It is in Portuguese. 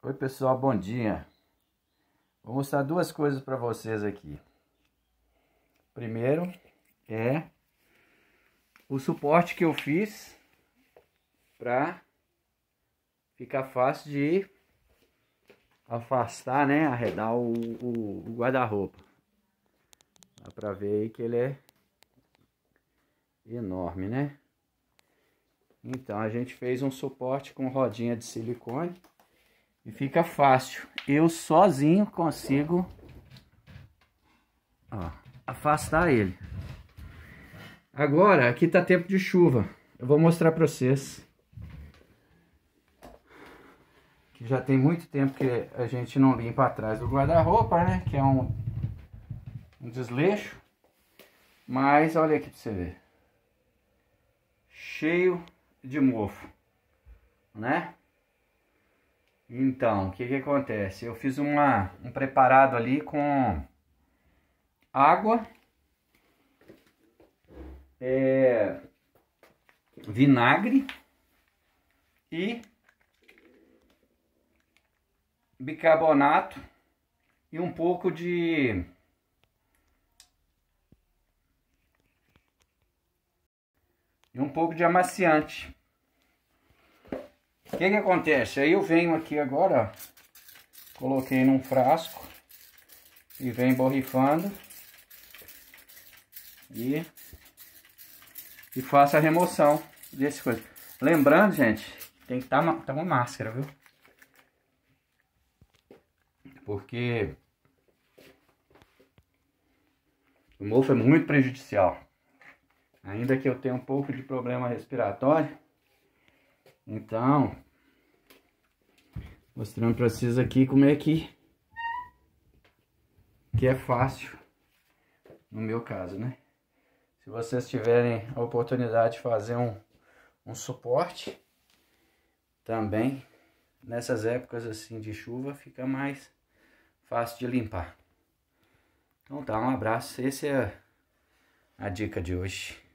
Oi pessoal, bom dia. Vou mostrar duas coisas para vocês aqui. Primeiro é o suporte que eu fiz para ficar fácil de afastar, né, arredar o, o, o guarda-roupa. Dá para ver aí que ele é enorme, né? Então a gente fez um suporte com rodinha de silicone e fica fácil. Eu sozinho consigo ó, afastar ele. Agora, aqui tá tempo de chuva. Eu vou mostrar para vocês. Que já tem muito tempo que a gente não limpa atrás do guarda-roupa, né? Que é um, um desleixo. Mas olha aqui para você ver. Cheio de mofo, né? Então, o que que acontece? Eu fiz uma, um preparado ali com água, é, vinagre e bicarbonato e um pouco de e um pouco de amaciante. O que que acontece? Aí eu venho aqui agora, ó, coloquei num frasco e venho borrifando e, e faço a remoção desse coisa. Lembrando, gente, tem que estar tá, tá uma máscara, viu? Porque o mofo é muito prejudicial. Ainda que eu tenha um pouco de problema respiratório, então, mostrando para vocês aqui como é que, que é fácil, no meu caso, né? Se vocês tiverem a oportunidade de fazer um, um suporte, também, nessas épocas assim de chuva, fica mais fácil de limpar. Então tá, um abraço, essa é a dica de hoje.